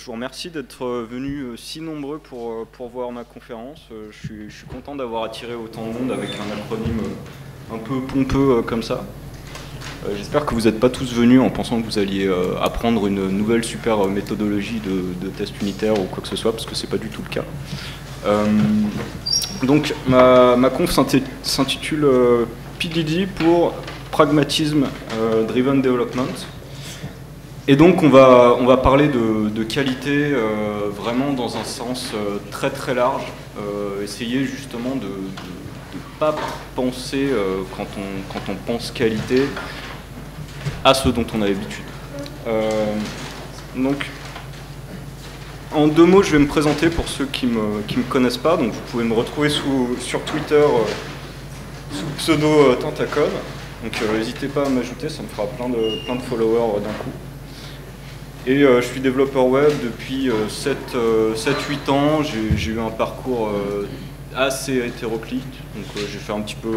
Je vous remercie d'être venus si nombreux pour, pour voir ma conférence. Je suis, je suis content d'avoir attiré autant de monde avec un acronyme un peu pompeux comme ça. J'espère que vous n'êtes pas tous venus en pensant que vous alliez apprendre une nouvelle super méthodologie de, de test unitaire ou quoi que ce soit, parce que c'est pas du tout le cas. donc ma, ma conf s'intitule PDD pour Pragmatism Driven Development. Et donc on va, parler de, qualité euh, vraiment dans un sens euh, très très large, euh, essayer justement de ne pas penser quand, on, quand on pense qualité à ce dont on a l'habitude. donc en deux mots je vais me présenter pour ceux qui ne me, connaissent pas, vous pouvez me retrouver sur Twitter sous pseudo Tentacon, donc n'hésitez pas à m'ajouter, ça me fera plein de, plein de followers d'un coup. Et euh, je suis développeur web depuis 7-8 euh, euh, ans. J'ai eu un parcours assez hétéroclite. Donc j'ai fait un petit peu.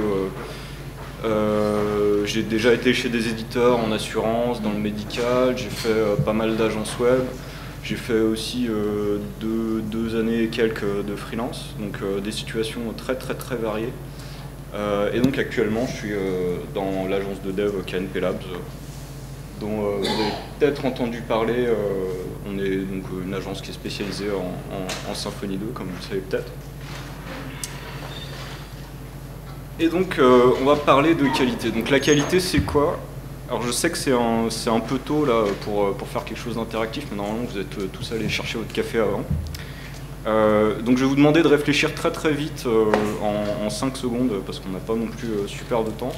j'ai déjà été chez des éditeurs en assurance, dans le médical. J'ai fait pas mal d'agences web. J'ai fait aussi deux, années et quelques de freelance. Donc des situations très très très variées. et donc actuellement, je suis dans l'agence de dev KNP Labs dont euh, vous avez peut-être entendu parler. Euh, on est donc une agence qui est spécialisée en, Symfony 2, comme vous le savez peut-être. Et donc, euh, on va parler de qualité. Donc, la qualité, c'est quoi? Alors, je sais que c'est un, un, peu tôt là pour, pour faire quelque chose d'interactif, mais normalement, vous êtes tous allés chercher votre café avant. donc, je vais vous demander de réfléchir très très vite en, en, 5 secondes, parce qu'on n'a pas non plus super de temps.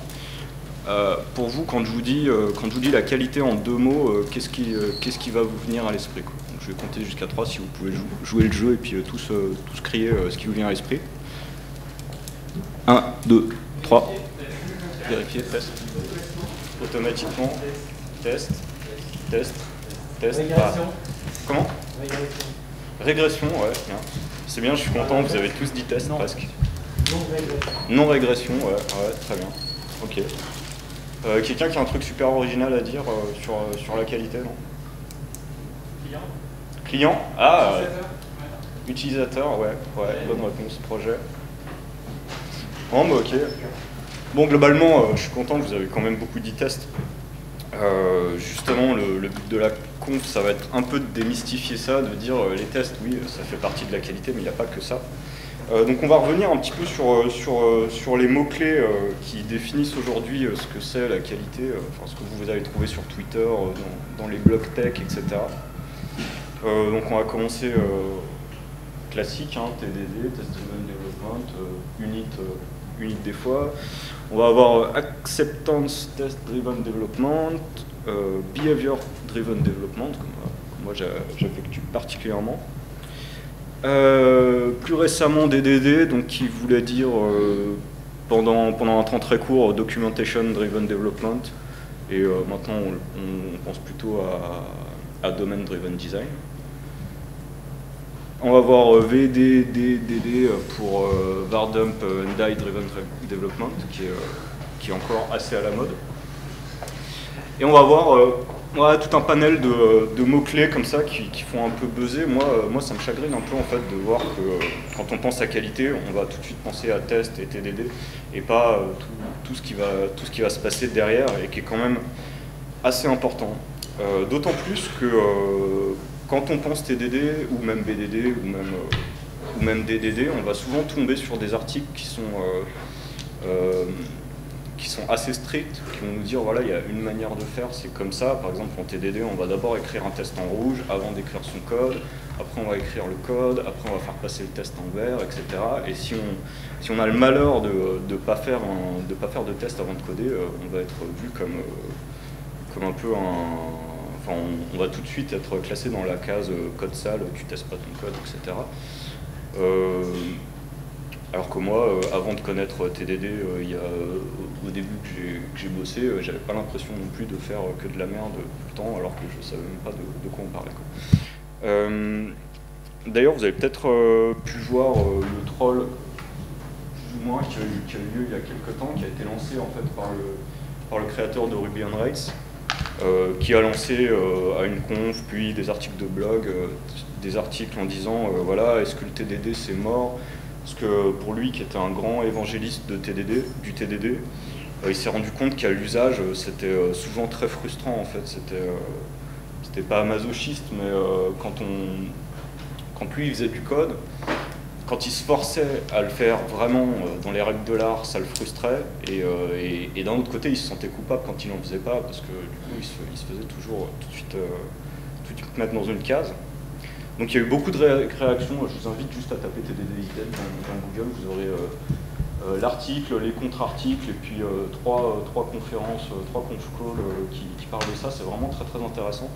Euh, pour vous, quand je vous, dis, euh, quand je vous dis la qualité en deux mots, euh, qu'est-ce qui, qu'est-ce qui va vous venir à l'esprit Je vais compter jusqu'à trois si vous pouvez jouer le jeu et puis tous, tous crier ce qui vous vient à l'esprit. 1, 2, 3. Vérifier, test. Automatiquement. Test. Test. Test. Régression. Comment Régression. Régression, ouais, bien. C'est bien, je suis content, vous avez tous dit test presque. Non régression. Non régression, ouais, ouais, très bien. Ok. Euh, quelqu'un qui a un truc super original à dire euh, sur, euh, sur la qualité, non Client Client? Ah Utilisateur, ouais, ouais, bonne réponse, projet. Bon, bah, ok. Bon, globalement, je suis content que vous avez quand même beaucoup d'e-tests. justement, le, le, but de la conf, ça va être un peu de démystifier ça, de dire les tests, oui, ça fait partie de la qualité, mais il n'y a pas que ça. Euh, donc on va revenir un petit peu sur, euh, euh, les mots-clés qui définissent aujourd'hui ce que c'est la qualité, enfin, ce que vous allez trouver sur Twitter, dans, les blogs tech, etc. donc on va commencer classique, hein, TDD, Test Driven Development, unit, unit des fois. On va avoir Acceptance Test Driven Development, Behavior Driven Development, comme moi j'affectue particulièrement. Euh, plus récemment DDD, donc qui voulait dire euh, pendant, pendant un temps très court Documentation Driven Development, et euh, maintenant on, pense plutôt à, Domain Driven Design. On va voir VDDDD pour Vardump and Die Driven Development, qui est, qui est encore assez à la mode. Et on va voir Ouais, tout un panel de, mots-clés comme ça qui, font un peu buzzer. Moi, euh, moi, ça me chagrine un peu en fait de voir que euh, quand on pense à qualité, on va tout de suite penser à test et TDD et pas euh, tout, ce qui va, tout ce qui va se passer derrière et qui est quand même assez important. D'autant plus que quand on pense TDD ou même BDD ou même, ou même DDD, on va souvent tomber sur des articles qui sont qui sont assez stricts, qui vont nous dire voilà, il y a une manière de faire, c'est comme ça. Par exemple, en TDD, on va d'abord écrire un test en rouge avant d'écrire son code, après on va écrire le code, après on va faire passer le test en vert, etc. Et si on, si on a le malheur de ne pas, faire de pas faire de test avant de coder, euh, on va être vu comme, euh, comme un peu un. Enfin, on, va tout de suite être classé dans la case euh, code sale, tu testes pas ton code, etc. Alors que moi, euh, avant de connaître TDD, euh, a, euh, au début que j'ai bossé, j'avais pas l'impression non plus de faire que de la merde tout le temps, alors que je savais même pas de, quoi on parlait. D'ailleurs, vous avez peut-être pu voir le troll, plus ou moins, qui a, eu, lieu il y a quelques temps, qui a été lancé en fait par le, par le créateur de Ruby on Rails. qui a lancé à une conf, puis des articles de blog, des articles en disant voilà, est-ce que le TDD c'est mort? Parce que pour lui, qui était un grand évangéliste de TDD, du TDD, il s'est rendu compte qu'à l'usage, c'était souvent très frustrant en fait. C'était pas masochiste, mais quand, on, quand lui il faisait du code, quand il se forçait à le faire vraiment euh, dans les règles de l'art, ça le frustrait. Euh, et, d'un autre côté, il se sentait coupable quand il n'en faisait pas, parce que du coup, il se, faisait toujours tout de, suite, euh, tout de suite mettre dans une case. Donc il y a eu beaucoup de réactions. Je vous invite juste à taper TDDIZ dans, Google. Vous aurez l'article, les contre-articles, et puis trois, trois conférences, trois conf calls qui, parlent de ça. C'est vraiment très très intéressant.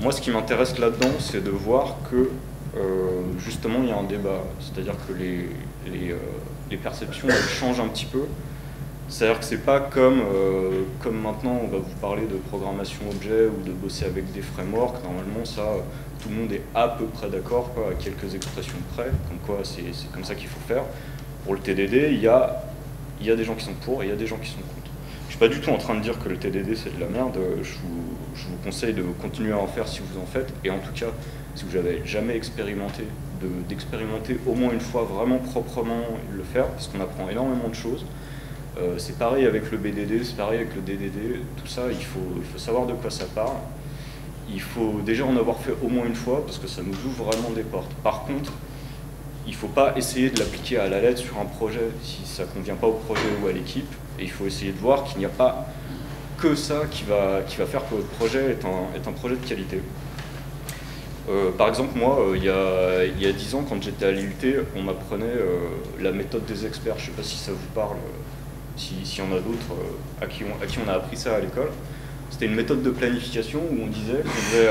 moi, ce qui m'intéresse là-dedans, c'est de voir que euh, justement, il y a un débat. C'est-à-dire que les, les, euh, perceptions changent un petit peu. C'est-à-dire que c'est pas comme, euh, comme maintenant on va vous parler de programmation objet ou de bosser avec des frameworks. Normalement, ça, tout le monde est à peu près d'accord, à quelques expressions près, comme quoi c'est comme ça qu'il faut faire. Pour le TDD, il y a, des gens qui sont pour et il y a des gens qui sont contre. Je suis pas du tout en train de dire que le TDD c'est de la merde. Je vous, je vous conseille de continuer à en faire si vous en faites. Et en tout cas, si vous n'avez jamais expérimenté, d'expérimenter au moins une fois vraiment proprement le faire, parce qu'on apprend énormément de choses. Euh, c'est pareil avec le BDD, c'est pareil avec le DDD, tout ça, il faut, il faut savoir de quoi ça parle. Il faut déjà en avoir fait au moins une fois, parce que ça nous ouvre vraiment des portes. Par contre, il ne faut pas essayer de l'appliquer à la lettre sur un projet si ça ne convient pas au projet ou à l'équipe. Il faut essayer de voir qu'il n'y a pas que ça qui va, faire que votre projet est un, projet de qualité. Euh, par exemple, moi, euh, il, y a, y a 10 ans, quand j'étais à l'IUT, on m'apprenait euh, la méthode des experts. Je ne sais pas si ça vous parle, s'il si y en a d'autres à, qui à qui on a appris ça à l'école. C'était une méthode de planification où on disait qu'on devait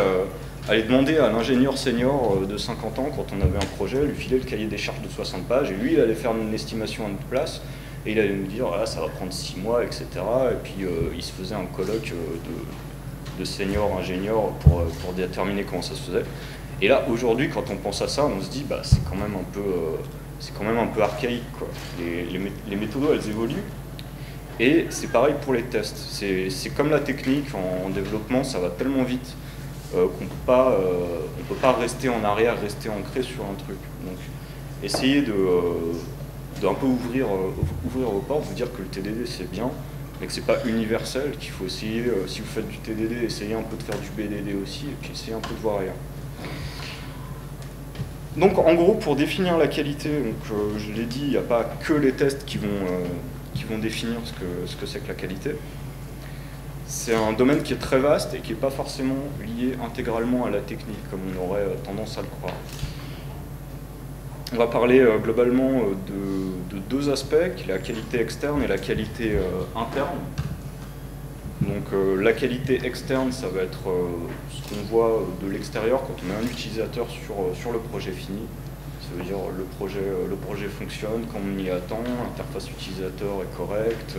aller demander à l'ingénieur senior de 50 ans, quand on avait un projet, lui filer le cahier des charges de 60 pages, et lui, il allait faire une estimation à notre place, et il allait nous dire, ah, ça va prendre 6 mois, etc. Et puis, il se faisait un colloque de de seniors ingénieurs pour, euh, déterminer comment ça se faisait. Et là, aujourd'hui, quand on pense à ça, on se dit, bah, c'est quand même un peu, euh, c'est quand même un peu archaïque. Quoi. Les, les, les méthodes, elles évoluent. Et c'est pareil pour les tests. C'est comme la technique en, développement, ça va tellement vite euh, qu'on pas, on peut pas rester en arrière, rester ancré sur un truc. Donc, essayez de, de un peu ouvrir, ouvrir vos portes, vous dire que le TDD c'est bien, mais que c'est pas universel, qu'il faut essayer, euh, si vous faites du TDD, essayez un peu de faire du BDD aussi, et puis essayez un peu de voir ailleurs. Donc en gros, pour définir la qualité, donc, euh, je l'ai dit, il n'y a pas que les tests qui vont, euh, qui vont définir ce que c'est ce que, que la qualité. C'est un domaine qui est très vaste et qui n'est pas forcément lié intégralement à la technique, comme on aurait tendance à le croire. On va parler euh, globalement euh, de, deux aspects, la qualité externe et la qualité euh, interne. Donc la qualité externe, ça va être ce qu'on voit de l'extérieur quand on a un utilisateur sur, sur le projet fini. Dire le projet, le projet fonctionne comme on y attend, l'interface utilisateur est correcte,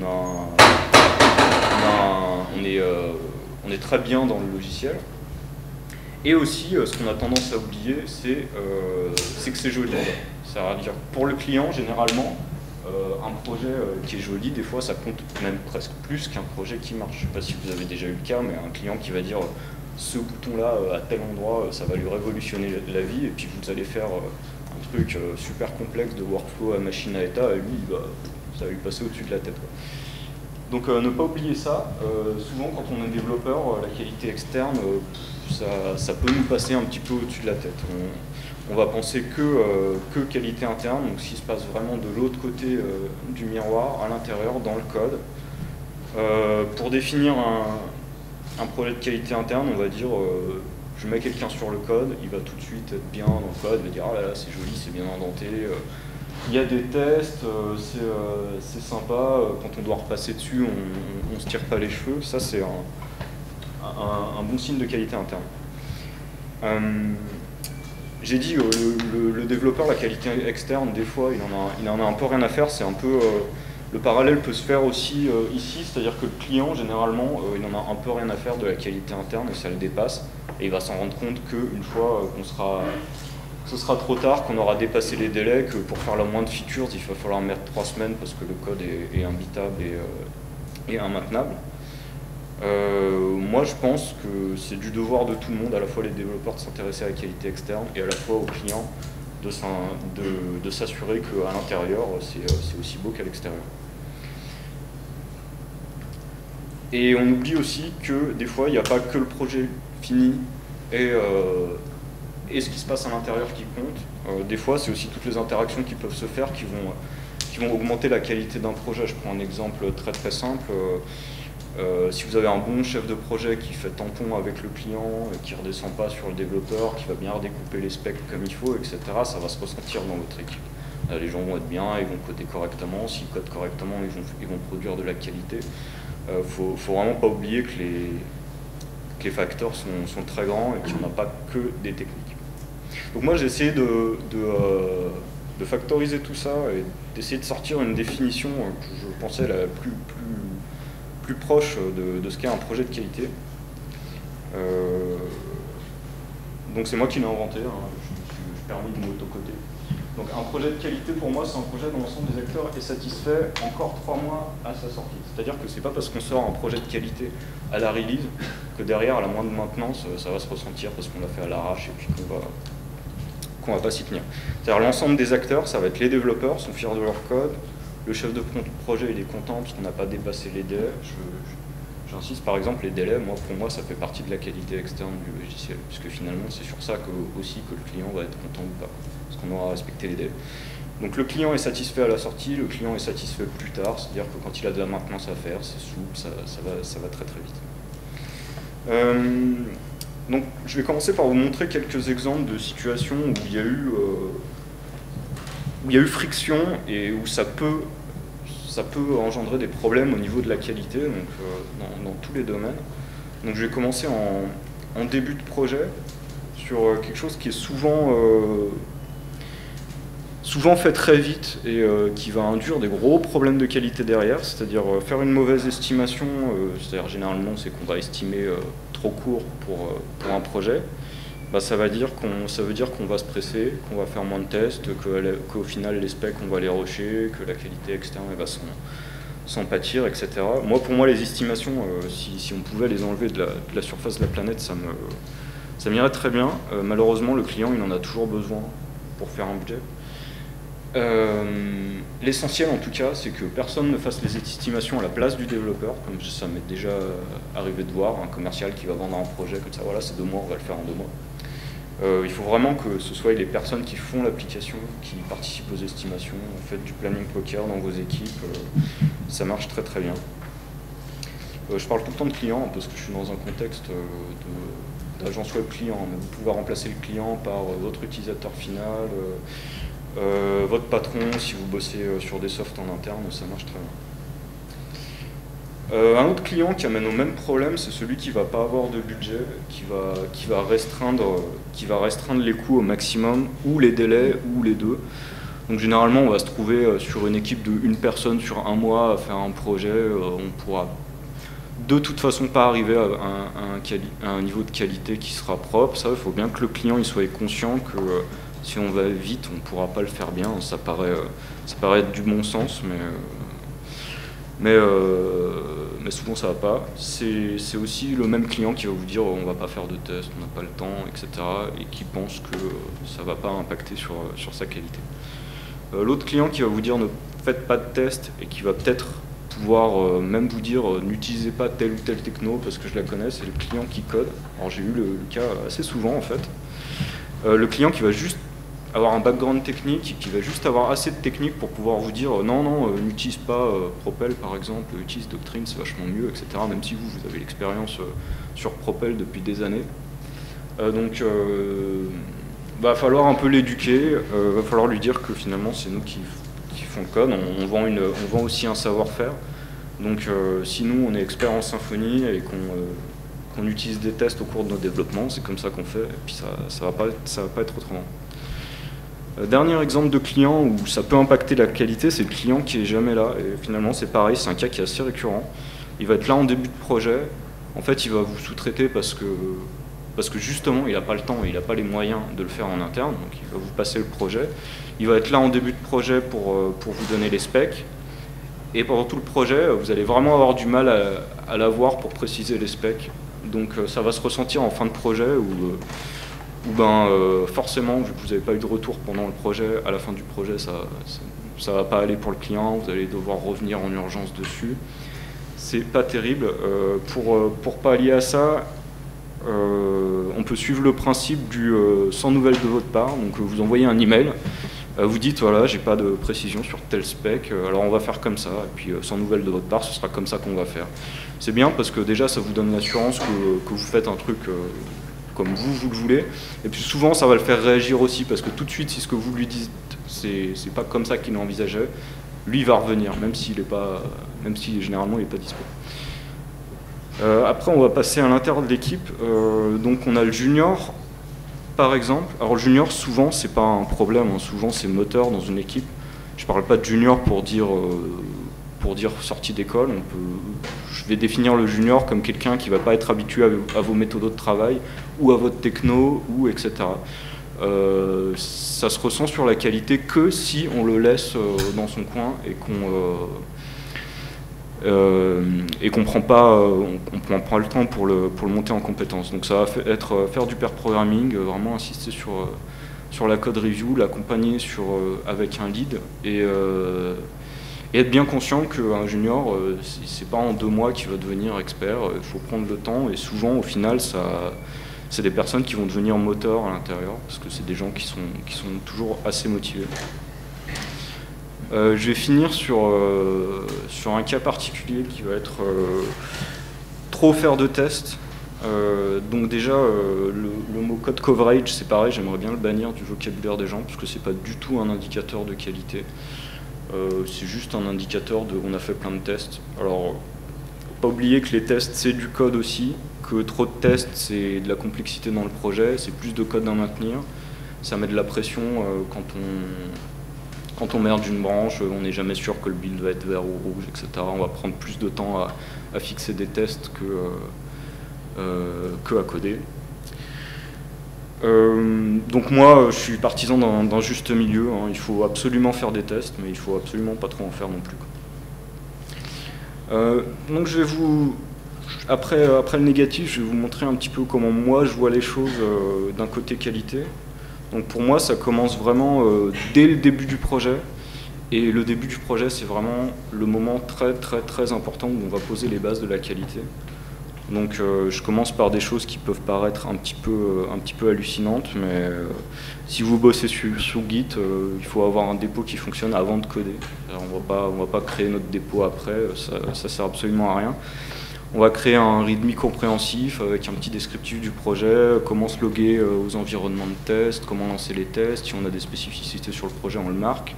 on, on, est, on est très bien dans le logiciel. Et aussi, euh, ce qu'on a tendance à oublier, c'est euh, que c'est joli. Ça veut dire pour le client, généralement, euh, un projet qui est joli, des fois, ça compte même presque plus qu'un projet qui marche. Je ne sais pas si vous avez déjà eu le cas, mais un client qui va dire ce bouton-là à tel endroit, ça va lui révolutionner la vie, et puis vous allez faire un truc super complexe de workflow à machine à état, et lui, ça va lui passer au-dessus de la tête. Donc ne pas oublier ça. souvent, quand on est développeur, la qualité externe, ça, peut nous passer un petit peu au-dessus de la tête. On, va penser que, euh, que qualité interne, donc ce qui se passe vraiment de l'autre côté euh, du miroir, à l'intérieur, dans le code. Euh, pour définir un, projet de qualité interne, on va dire je mets quelqu'un sur le code, il va tout de suite être bien dans le code, il va dire ah là là c'est joli, c'est bien indenté, il y a des tests, c'est sympa, quand on doit repasser dessus, on ne se tire pas les cheveux, ça c'est un, un, bon signe de qualité interne. Euh, j'ai dit, euh, le, développeur, la qualité externe, des fois, il en a, il en un peu rien à faire. C'est un peu, euh, le parallèle peut se faire aussi ici, c'est-à-dire que le client, généralement, il en a un peu rien à faire de la qualité interne et ça le dépasse. Et il va s'en rendre compte qu'une fois qu'on sera, ce sera trop tard, qu'on aura dépassé les délais, que pour faire la moindre features, il va falloir mettre trois semaines parce que le code est, imbitable et, et immaintenable. moi, je pense que c'est du devoir de tout le monde, à la fois les développeurs de s'intéresser à la qualité externe et à la fois aux clients de s'assurer qu'à l'intérieur, c'est aussi beau qu'à l'extérieur. Et on oublie aussi que des fois, il n'y a pas que le projet fini et, euh, et ce qui se passe à l'intérieur qui compte. Euh, des fois, c'est aussi toutes les interactions qui peuvent se faire qui vont, qui vont augmenter la qualité d'un projet. Je prends un exemple très très simple. Euh, si vous avez un bon chef de projet qui fait tampon avec le client, et qui ne redescend pas sur le développeur, qui va bien redécouper les specs comme il faut, etc., ça va se ressentir dans votre équipe. les gens vont être bien, ils vont coder correctement, s'ils codent correctement, ils vont, ils vont produire de la qualité ne euh, faut, vraiment pas oublier que les, facteurs sont, très grands et qu'il n'y en a pas que des techniques. Donc moi j'ai essayé de, euh, factoriser tout ça et d'essayer de sortir une définition que je pensais la plus, proche de, ce qu'est un projet de qualité. Euh, donc c'est moi qui l'ai inventé, hein. je me suis permis de m'auto-coder. Donc un projet de qualité pour moi, c'est un projet dont l'ensemble des acteurs est satisfait encore trois mois à sa sortie. C'est-à-dire que c'est pas parce qu'on sort un projet de qualité à la release que derrière, à la moindre maintenance, ça va se ressentir parce qu'on l'a fait à l'arrache et puis qu'on va qu'on va pas s'y tenir. C'est-à-dire l'ensemble des acteurs, ça va être les développeurs, sont fiers de leur code, le chef de projet il est content parce qu'on n'a pas dépassé les délais. J'insiste par exemple les délais, moi pour moi ça fait partie de la qualité externe du logiciel, puisque finalement c'est sur ça que, aussi que le client va être content ou pas parce qu'on aura respecté les délais. Donc le client est satisfait à la sortie, le client est satisfait plus tard, c'est-à-dire que quand il a de la maintenance à faire, c'est souple, ça, va, ça, va, très très vite. Euh, donc je vais commencer par vous montrer quelques exemples de situations où il y a eu, euh, où il y a eu friction et où ça peut, ça peut engendrer des problèmes au niveau de la qualité, donc, euh, dans, tous les domaines. Donc je vais commencer en, début de projet sur quelque chose qui est souvent souvent fait très vite et euh, qui va induire des gros problèmes de qualité derrière, c'est-à-dire euh, faire une mauvaise estimation, euh, c'est-à-dire généralement c'est qu'on va estimer trop court pour, pour un projet, bah, ça, va dire qu'on, ça veut dire qu'on va se presser, qu'on va faire moins de tests, qu'au final les specs on va les rusher, que la qualité externe va s'en, pâtir, etc. Moi pour moi les estimations, si, si, on pouvait les enlever de la, surface de la planète, ça, me, ça m'irait très bien. malheureusement le client il en a toujours besoin pour faire un budget. Euh, l'essentiel en tout cas, c'est que personne ne fasse les estimations à la place du développeur, comme ça m'est déjà arrivé de voir, un commercial qui va vendre un projet comme ça, voilà c'est deux mois, on va le faire en deux mois. Euh, il faut vraiment que ce soit les personnes qui font l'application, qui participent aux estimations, faites du planning poker dans vos équipes, euh, ça marche très très bien. je parle tout le temps de client parce que je suis dans un contexte d'agence web client, mais vous pouvez remplacer le client par votre utilisateur final, euh, votre patron, si vous bossez euh, sur des softs en interne, ça marche très bien. Euh, un autre client qui amène au même problème, c'est celui qui ne va pas avoir de budget, qui va, restreindre, les coûts au maximum, ou les délais, ou les deux. Donc généralement, on va se trouver sur une équipe de une personne sur un mois à faire un projet. On pourra de toute façon pas arriver à un, niveau de qualité qui sera propre. Ça, il faut bien que le client il soit conscient que si on va vite, on ne pourra pas le faire bien. Ça paraît, euh, ça paraît être du bon sens, mais, euh, mais, euh, mais souvent ça va pas. C'est aussi le même client qui va vous dire on va pas faire de test, on n'a pas le temps, etc. et qui pense que ça ne va pas impacter sur, sur sa qualité. L'autre client qui va vous dire ne faites pas de test et qui va peut-être pouvoir même vous dire n'utilisez pas telle ou telle techno parce que je la connais, c'est le client qui code. Alors j'ai eu le, cas assez souvent en fait. le client qui va juste avoir un background technique, qui va juste avoir assez de technique pour pouvoir vous dire non, non, euh, n'utilise pas euh, Propel par exemple, utilise Doctrine, c'est vachement mieux, etc. Même si vous, vous avez l'expérience euh, sur Propel depuis des années. donc, va falloir un peu l'éduquer, va falloir lui dire que finalement c'est nous qui, qui font le code, on, vend, une, on vend aussi un savoir-faire. Donc, si nous on est expert en symphonie et qu'on utilise des tests au cours de nos développements, c'est comme ça qu'on fait, et puis ça ne va, ça va pas être autrement. Euh, dernier exemple de client où ça peut impacter la qualité, c'est le client qui est jamais là. Et finalement, c'est pareil, c'est un cas qui est assez récurrent. Il va être là en début de projet. En fait, il va vous sous-traiter parce que, justement, il n'a pas le temps et il n'a pas les moyens de le faire en interne. Donc, il va vous passer le projet. Il va être là en début de projet pour, euh, vous donner les specs. Et pendant tout le projet, vous allez vraiment avoir du mal à, à la voir pour préciser les specs. Donc ça va se ressentir en fin de projet où ben, forcément, vu que vous n'avez pas eu de retour pendant le projet, à la fin du projet, ça ne va pas aller pour le client, vous allez devoir revenir en urgence dessus. C'est pas terrible. pour, pour pallier à ça, on peut suivre le principe du sans nouvelles de votre part. Donc vous envoyez un email euh, vous dites voilà, j'ai pas de précision sur tel spec, euh, alors on va faire comme ça, et puis euh, sans nouvelles de votre part, ce sera comme ça qu'on va faire. C'est bien parce que déjà ça vous donne l'assurance que, que, vous faites un truc comme vous, vous le voulez, et puis souvent ça va le faire réagir aussi, parce que tout de suite, si ce que vous lui dites, c'est pas comme ça qu'il envisageait, lui va revenir, même s'il est pas, même si généralement il n'est pas dispo. après, on va passer à l'intérieur de l'équipe. donc, on a le junior par exemple. Alors le junior, souvent, c'est pas un problème, hein. souvent c'est moteur dans une équipe. Je parle pas de junior pour dire, euh, pour dire sortie d'école. je vais définir le junior comme quelqu'un qui va pas être habitué à, vos méthodes de travail ou à votre techno ou etc. Euh, ça se ressent sur la qualité que si on le laisse euh, dans son coin et qu'on euh, qu'on prend pas, euh, on, prend le temps pour le, pour le monter en compétence. Donc ça va être euh, faire du pair programming, vraiment insister sur, sur la code review, l'accompagner avec un lead et, et être bien conscient qu'un junior, c'est pas en deux mois qu'il va devenir expert, il faut prendre le temps et souvent au final ça c'est des personnes qui vont devenir moteurs à l'intérieur parce que c'est des gens qui sont, qui sont toujours assez motivés. Euh, je vais finir sur, euh, sur un cas particulier qui va être euh, trop faire de tests. donc déjà, le, mot code coverage, c'est pareil, j'aimerais bien le bannir du vocabulaire des gens, parce que c'est pas du tout un indicateur de qualité. C'est juste un indicateur de on a fait plein de tests. Alors, pas oublier que les tests, c'est du code aussi, que trop de tests, c'est de la complexité dans le projet, c'est plus de code à maintenir, ça met de la pression quand on quand on merde une branche, on n'est jamais sûr que le build va être vert ou rouge, etc. On va prendre plus de temps à, fixer des tests que, euh, euh, à coder. Euh, donc moi, je suis partisan d'un juste milieu. Hein. Il faut absolument faire des tests, mais il faut absolument pas trop en faire non plus. donc je vais vous, après, après le négatif, je vais vous montrer un petit peu comment moi je vois les choses d'un côté qualité. Donc pour moi, ça commence vraiment euh, dès le début du projet. Et le début du projet, c'est vraiment le moment très très très important où on va poser les bases de la qualité. Donc euh, je commence par des choses qui peuvent paraître un petit peu, euh, un petit peu hallucinantes, mais si vous bossez sur, Git, il faut avoir un dépôt qui fonctionne avant de coder. on ne va pas créer notre dépôt après, ça, ça sert absolument à rien. On va créer un README compréhensif avec un petit descriptif du projet, comment se loguer euh, aux environnements de test, comment lancer les tests, si on a des spécificités sur le projet, on le marque.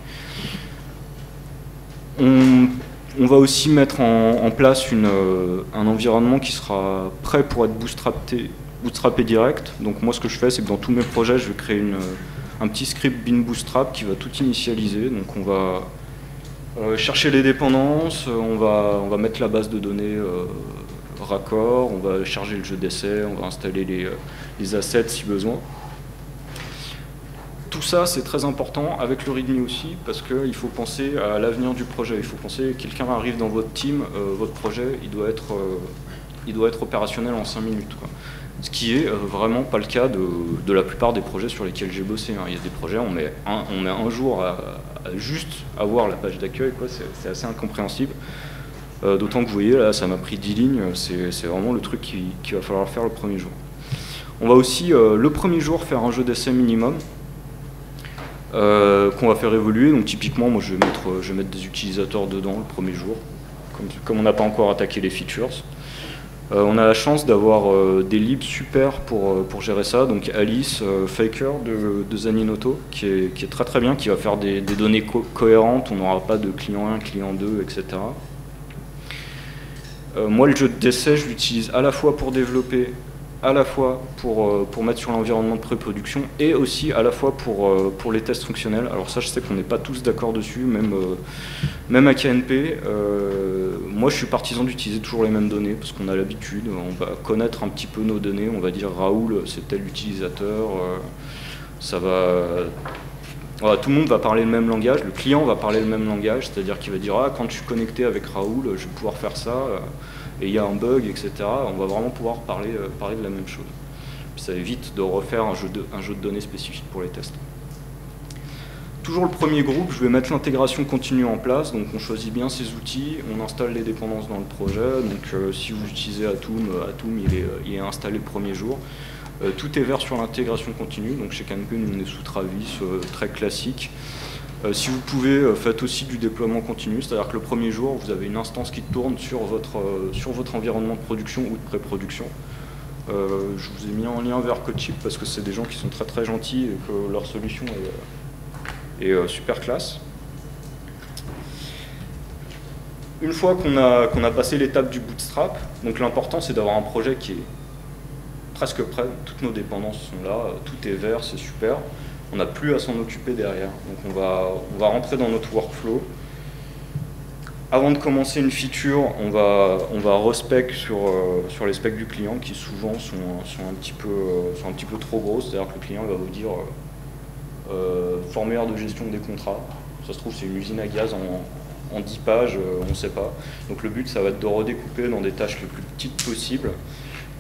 Va aussi mettre en, place euh, un environnement qui sera prêt pour être bootstrappé, direct. Donc moi ce que je fais, c'est que dans tous mes projets, je vais créer un petit script bin bootstrap qui va tout initialiser. Donc on va euh, chercher les dépendances, on va, on mettre la base de données raccord, on va charger le jeu d'essai, on va installer euh, les, assets si besoin. Tout ça, c'est très important avec le README aussi, parce qu'il faut penser à l'avenir du projet. Il faut penser, quelqu'un arrive dans votre team, euh, votre projet, il doit être, euh, il doit être opérationnel en 5 minutes. Ce qui est vraiment pas le cas de, la plupart des projets sur lesquels j'ai bossé. Hein. Il y a des projets, on met un, on met un jour à, juste avoir la page d'accueil, c'est assez incompréhensible. Euh, d'autant que vous voyez, là, ça m'a pris 10 lignes, c'est vraiment le truc qu'il va falloir faire le premier jour. On va aussi, euh, le premier jour, faire un jeu d'essai minimum, euh, qu'on va faire évoluer. Donc typiquement, moi, je vais mettre, mettre des utilisateurs dedans le premier jour, comme, on n'a pas encore attaqué les features. on a la chance d'avoir des libs super pour, pour gérer ça. Donc Alice, Faker de, de Zaninoto, qui est, qui est, très très bien, qui va faire des, données cohérentes. On n'aura pas de client 1, client 2, etc. Euh, moi, le jeu d'essai, je l'utilise à la fois pour développer, à la fois pour, euh, pour mettre sur l'environnement de pré-production et aussi à la fois pour, euh, pour les tests fonctionnels. Alors ça, je sais qu'on n'est pas tous d'accord dessus, même, même à KNP. moi, je suis partisan d'utiliser toujours les mêmes données parce qu'on a l'habitude, on va connaître un petit peu nos données, on va dire Raoul, c'est tel utilisateur, ça va tout le monde va parler le même langage, le client va parler le même langage, c'est-à-dire qu'il va dire ah, quand je suis connecté avec Raoul, je vais pouvoir faire ça, et il y a un bug, etc. On va vraiment pouvoir parler, parler de la même chose. ça évite de refaire un jeu de, un jeu de données spécifique pour les tests toujours le premier groupe, je vais mettre l'intégration continue en place, donc on choisit bien ses outils, on installe les dépendances dans le projet, donc euh, si vous utilisez Atom, euh, Atom il est, euh, il est, installé le premier jour. tout est vert sur l'intégration continue, donc chez Cancun on est sous Travis, très classique. Si vous pouvez, faites aussi du déploiement continu, c'est-à-dire que le premier jour, vous avez une instance qui tourne sur votre, sur votre environnement de production ou de pré-production. je vous ai mis en lien vers CodeShip parce que c'est des gens qui sont très très gentils et que leur solution est euh, super classe. Une fois qu'on a, qu'on a passé l'étape du bootstrap, donc l'important c'est d'avoir un projet qui est presque prêt, toutes nos dépendances sont là, tout est vert, c'est super. On n'a plus à s'en occuper derrière. Donc on va, on rentrer dans notre workflow. Avant de commencer une feature, on va, on va respec sur, euh, sur les specs du client qui souvent sont, sont, un, petit peu, sont un petit peu trop grosses. C'est-à-dire que le client va vous dire euh, euh, formulaire de gestion des contrats. Ça se trouve, c'est une usine à gaz en, en 10 pages, euh, on ne sait pas. Donc le but, ça va être de redécouper dans des tâches les plus petites possibles.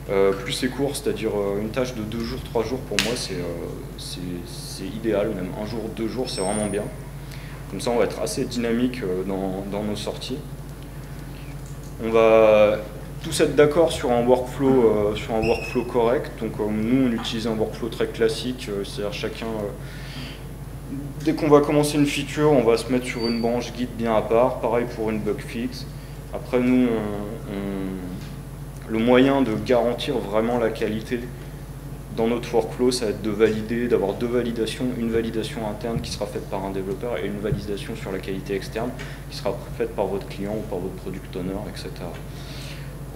Euh, plus c'est court, c'est-à-dire une tâche de 2 jours, 3 jours, pour moi, c'est idéal. Même un jour, deux jours, c'est vraiment bien. Comme ça, on va être assez dynamique dans, nos sorties. On va tous être d'accord sur un workflow, correct. Donc nous, on utilise un workflow très classique, c'est-à-dire chacun Dès qu'on va commencer une feature, on va se mettre sur une branche guide bien à part. Pareil pour une bug fix. Après, nous, le moyen de garantir vraiment la qualité dans notre workflow, ça va être de valider, d'avoir deux validations, une validation interne qui sera faite par un développeur et une validation sur la qualité externe qui sera faite par votre client ou par votre product owner, etc.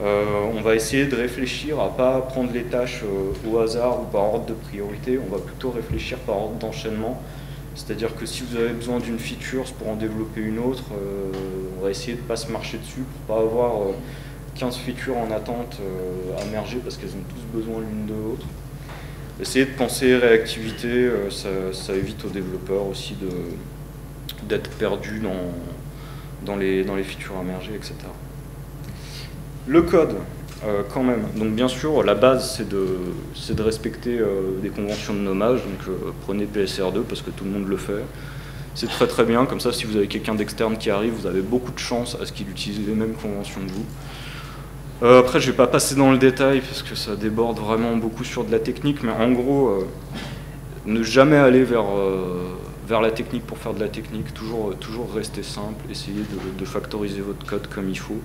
Euh, on va essayer de réfléchir à pas prendre les tâches euh, au hasard ou par ordre de priorité, on va plutôt réfléchir par ordre d'enchaînement c'est-à-dire que si vous avez besoin d'une feature pour en développer une autre, euh, on va essayer de ne pas se marcher dessus pour pas avoir 15 euh, features en attente euh, à merger parce qu'elles ont tous besoin l'une de l'autre. Essayez de penser réactivité, ça, évite aux développeurs aussi d'être perdus dans, dans, les, dans les features à merger, etc. Le code, euh, quand même. Donc bien sûr, la base, c'est de, de, respecter euh, des conventions de nommage. Donc euh, prenez PSR2 parce que tout le monde le fait. C'est très très bien, comme ça si vous avez quelqu'un d'externe qui arrive, vous avez beaucoup de chance à ce qu'il utilise les mêmes conventions que vous. Après, je ne vais pas passer dans le détail parce que ça déborde vraiment beaucoup sur de la technique, mais en gros, ne jamais aller vers, vers la technique pour faire de la technique, toujours, toujours rester simple, essayer de, de factoriser votre code comme il faut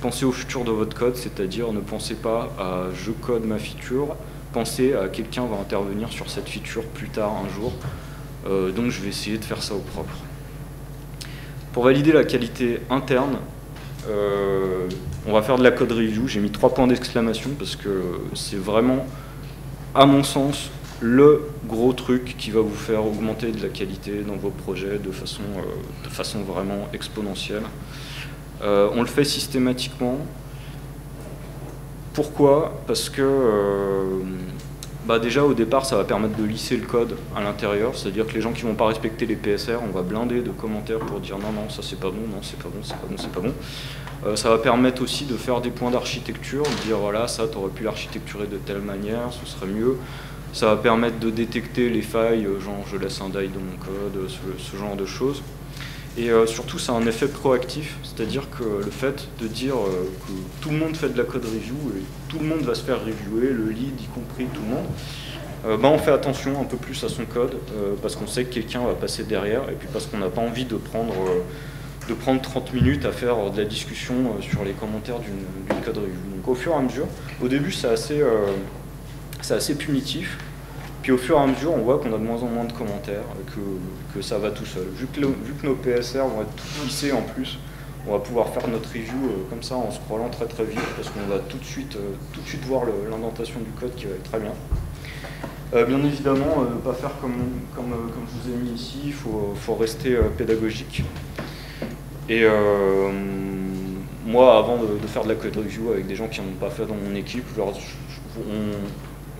pensez au futur de votre code, c'est-à-dire ne pensez pas à je code ma feature, pensez à quelqu'un va intervenir sur cette feature plus tard un jour. Euh, donc je vais essayer de faire ça au propre. Pour valider la qualité interne, euh, on va faire de la code review. J'ai mis trois points d'exclamation parce que c'est vraiment, à mon sens, le gros truc qui va vous faire augmenter de la qualité dans vos projets de façon, euh, vraiment exponentielle. Euh, on le fait systématiquement. Pourquoi? Parce que euh, bah déjà au départ ça va permettre de lisser le code à l'intérieur, c'est-à-dire que les gens qui vont pas respecter les PSR, on va blinder de commentaires pour dire non non ça c'est pas bon, non c'est pas bon, c'est pas bon, c'est pas bon. Euh, ça va permettre aussi de faire des points d'architecture, de dire voilà ça t'aurais pu l'architecturer de telle manière, ce serait mieux. Ça va permettre de détecter les failles, genre je laisse un die dans mon code, ce genre de choses. Et euh, surtout, ça a un effet proactif, c'est-à-dire que le fait de dire euh, que tout le monde fait de la code review et tout le monde va se faire reviewer, le lead y compris, tout le monde, euh, ben, on fait attention un peu plus à son code parce qu'on sait que quelqu'un va passer derrière et puis parce qu'on n'a pas envie de prendre, de prendre 30 minutes à faire de la discussion sur les commentaires d'une code review. Donc au fur et à mesure, au début c'est assez, assez punitif, puis au fur et à mesure, on voit qu'on a de moins en moins de commentaires, que, que ça va tout seul. Vu que, vu que, nos PSR vont être tout lissés en plus, on va pouvoir faire notre review euh, comme ça en scrollant très très vite parce qu'on va tout de suite, euh, tout de suite voir l'indentation du code qui va être très bien. Euh, bien évidemment, ne pas faire comme, comme, comme, je vous ai mis ici, il faut, faut, rester pédagogique. Et moi, avant de, faire de la code review avec des gens qui n'en ont pas fait dans mon équipe, on,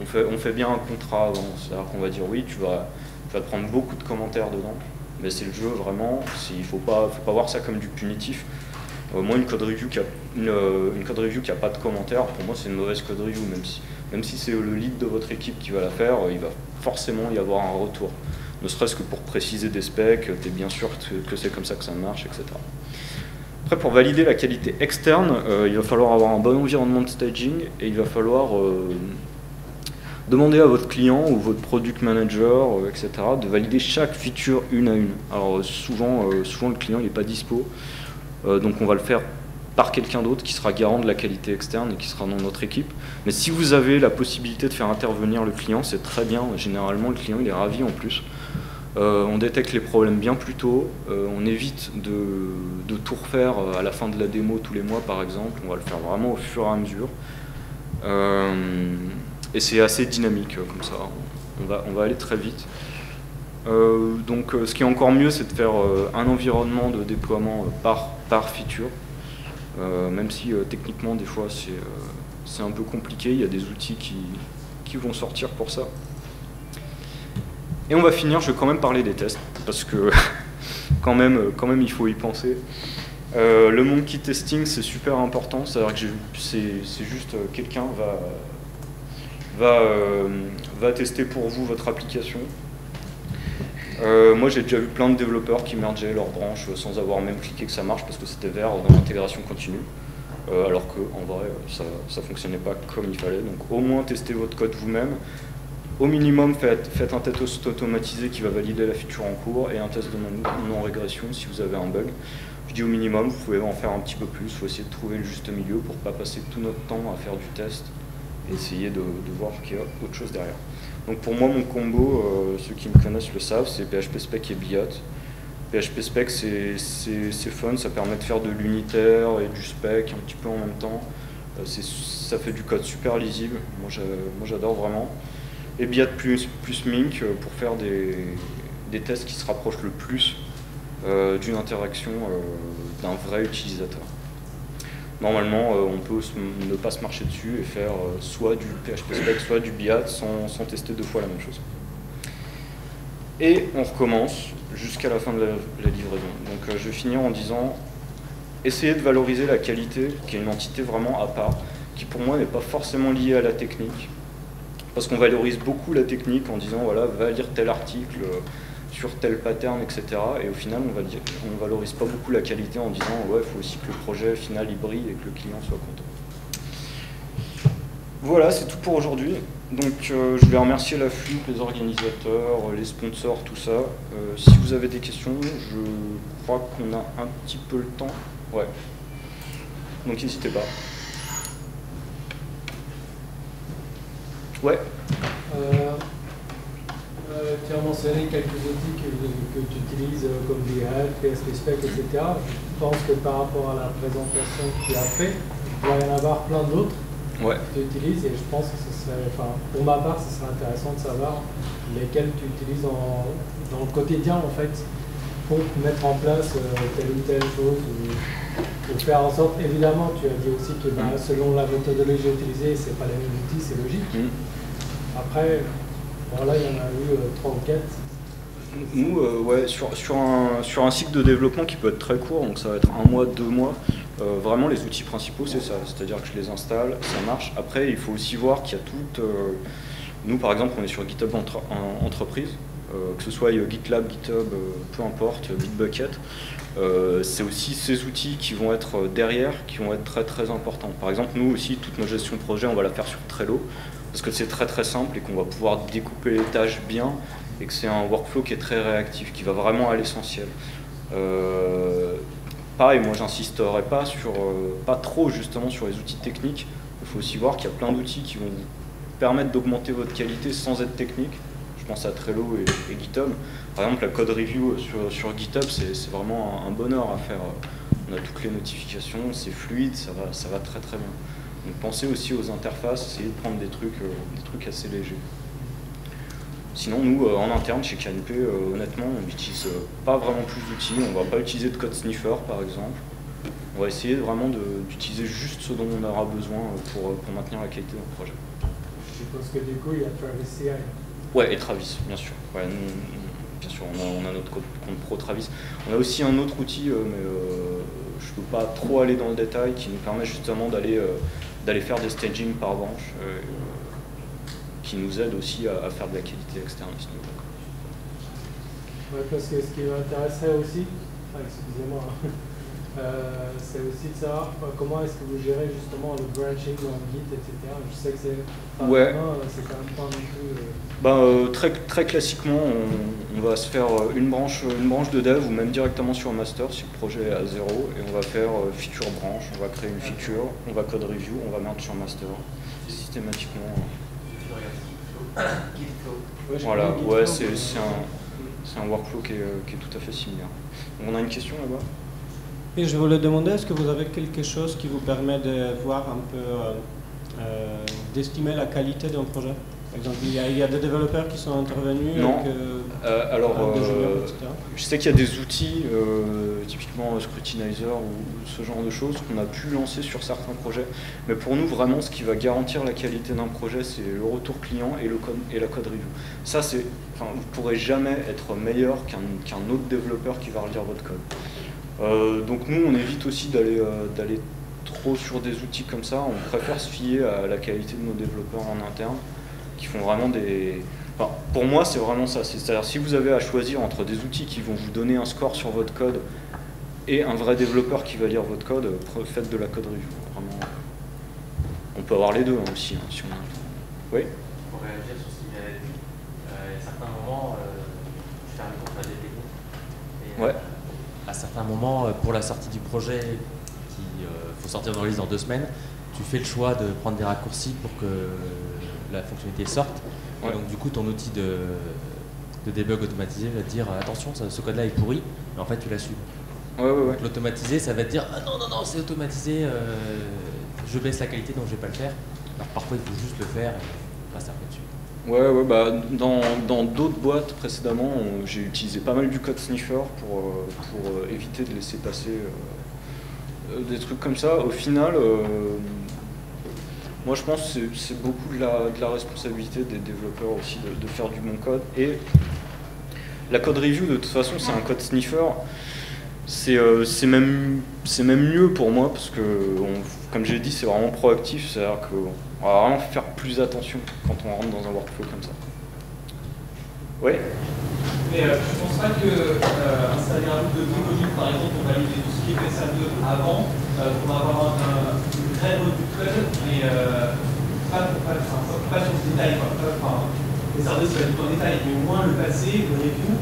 on fait, bien un contrat avant. C'est-à-dire qu'on va dire oui, tu vas, tu vas prendre beaucoup de commentaires dedans, mais c'est le jeu vraiment, il ne faut pas, faut pas voir ça comme du punitif. Euh, moi, une code review qui a, une, une code review qui a pas de commentaires, pour moi, c'est une mauvaise code review, même si, même si c'est le lead de votre équipe qui va la faire, il va forcément y avoir un retour. Ne serait-ce que pour préciser des specs, tu es bien sûr que c'est comme ça que ça marche, etc. Après, pour valider la qualité externe, euh, il va falloir avoir un bon environnement de staging et il va falloir euh, demander à votre client ou votre product manager, euh, etc., de valider chaque feature une à une. Alors souvent, souvent le client n'est pas dispo, donc on va le faire par quelqu'un d'autre qui sera garant de la qualité externe et qui sera dans notre équipe. Mais si vous avez la possibilité de faire intervenir le client, c'est très bien. Généralement, le client est ravi en plus. Euh, on détecte les problèmes bien plus tôt, euh, on évite de, tout refaire euh, à la fin de la démo tous les mois par exemple, on va le faire vraiment au fur et à mesure. Et c'est assez dynamique comme ça, on va, on va aller très vite. donc ce qui est encore mieux c'est de faire un environnement de déploiement par, par feature, même si techniquement des fois c'est un peu compliqué, il y a des outils qui vont sortir pour ça. Et on va finir, je vais quand même parler des tests, parce que quand, même, quand même il faut y penser. Euh, le monkey testing, c'est super important, c'est-à-dire que c'est juste euh, quelqu'un va, va, euh, va tester pour vous votre application. moi j'ai déjà vu plein de développeurs qui mergeaient leurs branches sans avoir même cliqué que ça marche parce que c'était vert dans l'intégration continue. alors que en vrai ça ne fonctionnait pas comme il fallait. Donc au moins testez votre code vous-même. Au minimum, faites, un test automatisé qui va valider la feature en cours et un test de non-régression si vous avez un bug. Je dis au minimum, vous pouvez en faire un petit peu plus, il faut essayer de trouver le juste milieu pour ne pas passer tout notre temps à faire du test essayer de, voir qu'il y a autre chose derrière. Donc pour moi, mon combo, euh, ceux qui me connaissent le savent, c'est PHP Spec et BIOT. PHP Spec, c'est fun, ça permet de faire de l'unitaire et du spec un petit peu en même temps. Euh, ça fait du code super lisible, moi j'adore vraiment et BIAT plus, plus Mink euh, pour faire des, tests qui se rapprochent le plus euh, d'une interaction d'un vrai utilisateur. Normalement, on peut ne pas se marcher dessus et faire soit du PHP spec, soit du BIAT sans, tester deux fois la même chose. Et on recommence jusqu'à la fin de la, la livraison. Donc je vais finir en disant, essayez de valoriser la qualité, qui est une entité vraiment à part, qui pour moi n'est pas forcément liée à la technique, parce qu'on valorise beaucoup la technique en disant voilà, va lire tel article euh, sur tel pattern, etc. Et au final, on ne valorise pas beaucoup la qualité en disant ouais, il faut aussi que le projet final y brille et que le client soit content. Voilà, c'est tout pour aujourd'hui. Donc euh, je vais remercier la FLUC, les organisateurs, les sponsors, tout ça. Euh, si vous avez des questions, je crois qu'on a un petit peu le temps. Ouais. Donc n'hésitez pas. Ouais. Euh, euh, tu as mentionné quelques outils que, tu utilises euh, comme VHL, PSP Spec, etc. Je pense que par rapport à la présentation que tu as fait, il doit y en avoir plein d'autres que tu utilises et je pense que ce serait, enfin, pour ma part, ce serait intéressant de savoir lesquels tu utilises dans le quotidien en fait pour mettre en place telle ou telle chose ou, faire en sorte, évidemment, tu as dit aussi que bah, selon la méthodologie utilisée, ce n'est pas les mêmes outils, c'est logique. Mm. Après, voilà, il y en a eu euh, trois ou quatre. Nous, euh, ouais, sur, sur, un, sur un cycle de développement qui peut être très court, donc ça va être un mois, deux mois, euh, vraiment les outils principaux c'est ça, c'est-à-dire que je les installe, ça marche. Après, il faut aussi voir qu'il y a tout. nous, par exemple, on est sur GitHub Entreprise, que ce soit GitLab, GitHub, peu importe, Bitbucket. c'est aussi ces outils qui vont être derrière, qui vont être très très importants. Par exemple, nous aussi, toute notre gestion de projet, on va la faire sur Trello parce que c'est très très simple et qu'on va pouvoir découper les tâches bien et que c'est un workflow qui est très réactif, qui va vraiment à l'essentiel. Euh, pareil, moi j'insisterai pas sur, euh, pas trop justement sur les outils techniques. Il faut aussi voir qu'il y a plein d'outils qui vont vous permettre d'augmenter votre qualité sans être technique. Je pense à Trello et, GitHub. Par exemple, la code review sur, GitHub, c'est vraiment un, bonheur à faire. On a toutes les notifications, c'est fluide, ça va, ça va très très bien. Donc pensez aussi aux interfaces, essayez de prendre des trucs, euh, des trucs assez légers. Sinon, nous, euh, en interne, chez KNP, euh, honnêtement, on n'utilise pas vraiment plus d'outils. On ne va pas utiliser de code sniffer, par exemple. On va essayer vraiment d'utiliser juste ce dont on aura besoin pour, pour maintenir la qualité de notre projet. Je suppose que du coup, il y a Travis CI. Ouais, et Travis, bien sûr. Ouais, nous, bien sûr, on a, notre compte pro Travis. On a aussi un autre outil, mais je ne peux pas trop aller dans le détail, qui nous permet justement d'aller d'aller faire des staging par branche, qui nous aide aussi à, faire de la qualité externe à. Ouais, parce que ce qui m'intéresserait aussi, excusez-moi, euh, c'est aussi de savoir euh, comment est-ce que vous gérez justement le branching dans Git, etc. Je sais que c'est ouais. Euh, c'est quand même pas non plus. Ben, très, très classiquement, on, va se faire une branche, une branche de dev ou même directement sur master si le projet est à zéro et on va faire feature branche, on va créer une feature, on va code review, on va mettre sur master systématiquement. Voilà, ouais, c'est un, un, workflow qui est, qui est, tout à fait similaire. On a une question là-bas? Et je voulais demander, est-ce que vous avez quelque chose qui vous permet de voir un peu, euh, euh, d'estimer la qualité d'un projet? Par exemple, il y, a, des développeurs qui sont intervenus Non. Euh, alors, je sais qu'il y a des outils, typiquement Scrutinizer ou ce genre de choses, qu'on a pu lancer sur certains projets. Mais pour nous, vraiment, ce qui va garantir la qualité d'un projet, c'est le retour client et, le code, et la code review. Ça, c'est, vous ne pourrez jamais être meilleur qu'un autre développeur qui va relire votre code. Euh, donc nous, on évite aussi euh, d'aller trop sur des outils comme ça. On préfère se fier à la qualité de nos développeurs en interne, qui font vraiment des... pour moi, c'est vraiment ça. C'est-à-dire, si vous avez à choisir entre des outils qui vont vous donner un score sur votre code et un vrai développeur qui va lire votre code, faites de la code review. Vraiment. On peut avoir les deux hein, aussi, hein, si on a... Oui? Pour réagir sur ce qui vient d'être dit, euh, il y a certains moments, je fais un contrat des ouais à certains moments, euh, pour la sortie du projet, qui euh, faut sortir dans le dans deux semaines, tu fais le choix de prendre des raccourcis pour que la fonctionnalité sorte. Et donc du coup, ton outil de, de debug automatisé va te dire attention, ce code-là est pourri, mais en fait tu l'assumes. Ouais, ouais, L'automatisé, ça va te dire ah non, non, non, c'est automatisé, euh, je baisse la qualité donc je vais pas le faire. Alors parfois il faut juste le faire et passer après dessus. Ouais, ouais bah, dans d'autres boîtes précédemment, j'ai utilisé pas mal du code sniffer pour, euh, pour euh, éviter de laisser passer euh, des trucs comme ça. Au final, moi je pense que c'est beaucoup de la, de la, responsabilité des développeurs aussi de, faire du bon code. Et la code review, de toute façon, c'est un code sniffer. C'est même, même mieux pour moi parce que, comme j'ai dit, c'est vraiment proactif. C'est-à-dire que on va vraiment faire plus attention quand on rentre dans un workflow comme ça. Oui Mais euh, je pense pas qu'installer euh, un loop de deux par exemple, pour valider tout ce qui est PSA2 avant, euh, pour avoir un, une revue de code, mais pas, pas, pas, sur ce détail. Enfin, PSA2, c'est pas du tout en détail, mais au moins le passé, le review,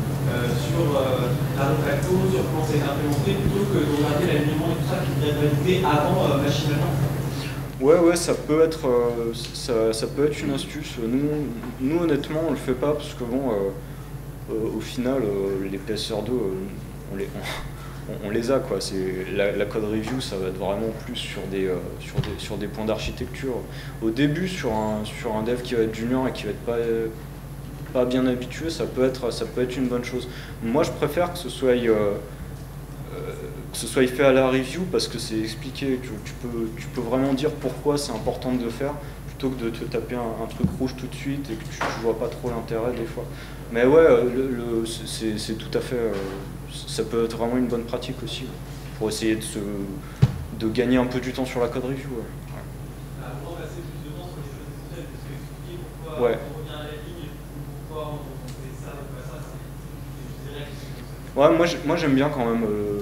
sur la refacto, sur comment ça été implémenté, plutôt que de regarder l'alignement et tout ça qui devrait être validé avant machinalement. Ouais, ouais, ça peut être, euh, ça, peut être une astuce. Nous, nous, honnêtement, on le fait pas parce que bon, euh, euh, au final, les PSR2, on les, on, les a quoi. C'est la, code review, ça va être vraiment plus sur des, sur des, sur des points d'architecture. Au début, sur un, sur un dev qui va être junior et qui va être pas pas bien habitué, ça peut être, ça peut être une bonne chose. Moi, je préfère que ce soit que ce soit fait à la review parce que c'est expliqué, tu, tu, peux, tu peux vraiment dire pourquoi c'est important de le faire plutôt que de te taper un, truc rouge tout de suite et que tu, ne vois pas trop l'intérêt des fois. Mais ouais, le, c'est tout à fait, euh, ça peut être vraiment une bonne pratique aussi pour essayer de, se, de gagner un peu du temps sur la code review. Ouais. ouais. Ouais, moi j'aime bien quand même euh,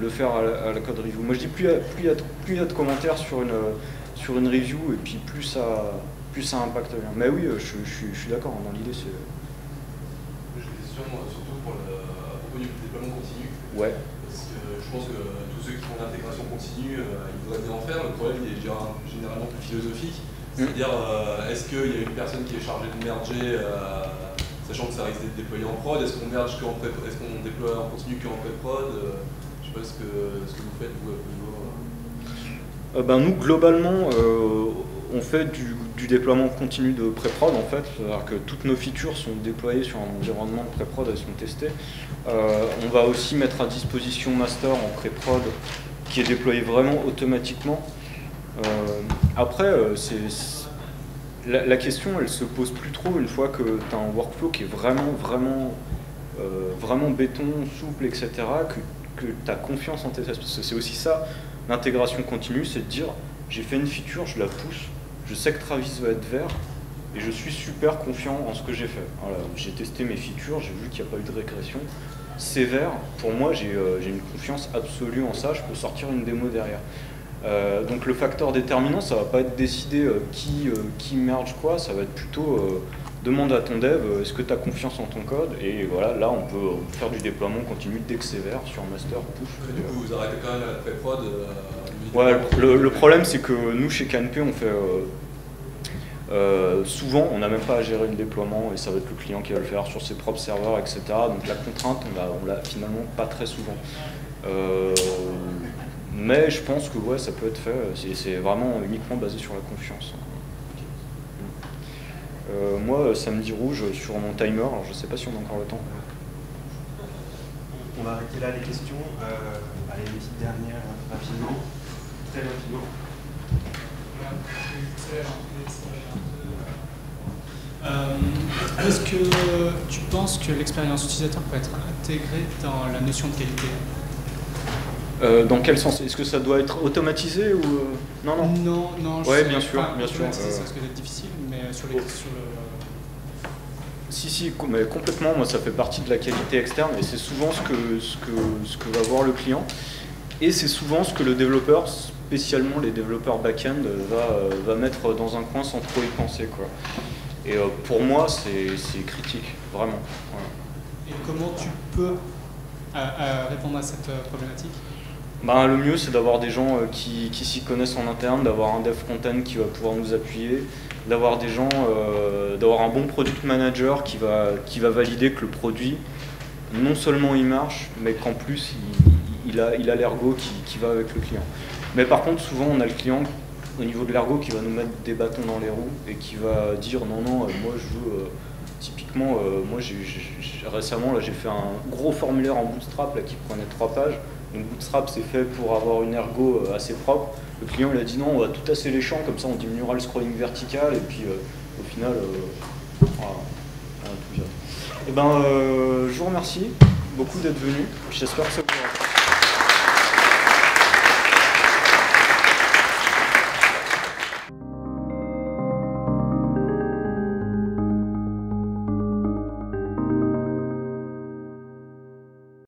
le faire à la, code review. Moi je dis plus il y a, plus y a de commentaires sur une, sur une review et puis plus ça, plus ça impacte bien. Mais oui, je, je, suis d'accord, dans l'idée c'est... J'ai une question surtout pour le, à propos du déploiement continu. Ouais. Parce que je pense que tous ceux qui font l'intégration continue, euh, ils voudraient bien en faire. Le problème il est généralement plus philosophique. Mmh. C'est-à-dire, euh, est-ce qu'il y a une personne qui est chargée de merger euh, sachant que ça risque d'être déployé en prod, est-ce qu'on merge qu'en est-ce qu'on déploie en continu qu'en pré-prod sais pas ce que, ce que vous faites, vous, euh, ben, Nous, globalement, euh, on fait du, déploiement continu de pré-prod en fait, c'est-à-dire que toutes nos features sont déployées sur un environnement pré-prod, elles sont testées. Euh, on va aussi mettre à disposition master en pré-prod qui est déployé vraiment automatiquement. après, c'est, la, question elle se pose plus trop une fois que tu as un workflow qui est vraiment vraiment vraiment béton, souple, etc., que, tu as confiance en tes tests. Parce que c'est aussi ça, l'intégration continue, c'est de dire j'ai fait une feature, je la pousse, je sais que Travis va être vert, et je suis super confiant en ce que j'ai fait. j'ai testé mes features, j'ai vu qu'il n'y a pas eu de régression. C'est vert, pour moi j'ai une confiance absolue en ça, je peux sortir une démo derrière. Euh, donc le facteur déterminant, ça va pas être décider euh, qui, euh, qui merge quoi, ça va être plutôt demande à ton dev est-ce que tu as confiance en ton code? Et voilà là on peut faire du déploiement continu dès que c'est vert sur master push. du coup vous arrêtez quand même la pré-prod Ouais le, problème c'est que nous chez KNP on fait souvent on n'a même pas à gérer le déploiement et ça va être le client qui va le faire sur ses propres serveurs etc. Donc la contrainte on l'a finalement pas très souvent. Mais je pense que ouais, ça peut être fait. C'est vraiment uniquement basé sur la confiance. Euh, moi, samedi rouge sur mon timer, alors je sais pas si on a encore le temps. On va arrêter là les questions. Euh, allez, une petite dernière rapidement, très rapidement. Euh, est-ce que tu penses que l'expérience utilisateur peut être intégrée dans la notion de qualité? Euh, dans quel sens? Est-ce que ça doit être automatisé ou euh, non non? Non non. Ouais bien sûr bien sûr. Ça d'être difficile, mais sur, les, oh. sur le si, si, mais complètement, moi ça fait partie de la qualité externe et c'est souvent ce que, ce, que, ce que va voir le client et c'est souvent ce que le développeur, spécialement les développeurs back-end, va, va mettre dans un coin sans trop y penser. Quoi. Et euh, pour moi c'est critique, vraiment. Et comment tu peux répondre à cette problématique? Bah, le mieux, c'est d'avoir des gens euh, qui, s'y connaissent en interne, d'avoir un dev content qui va pouvoir nous appuyer, d'avoir des gens, euh, d'avoir un bon product manager qui va, valider que le produit, non seulement il marche, mais qu'en plus il, a il a l'ergo qui, va avec le client. Mais par contre, souvent on a le client au niveau de l'ergo qui va nous mettre des bâtons dans les roues et qui va dire non, non, euh, moi je veux. typiquement, moi j'ai, récemment là, j'ai fait un gros formulaire en bootstrap là, qui prenait trois pages. Donc Bootstrap c'est fait pour avoir une ergo euh, assez propre. Le client il a dit non, on va tout tasser les champs, comme ça on diminuera le scrolling vertical et puis euh, au final, euh, voilà, Et eh ben, je vous remercie beaucoup d'être venu. J'espère que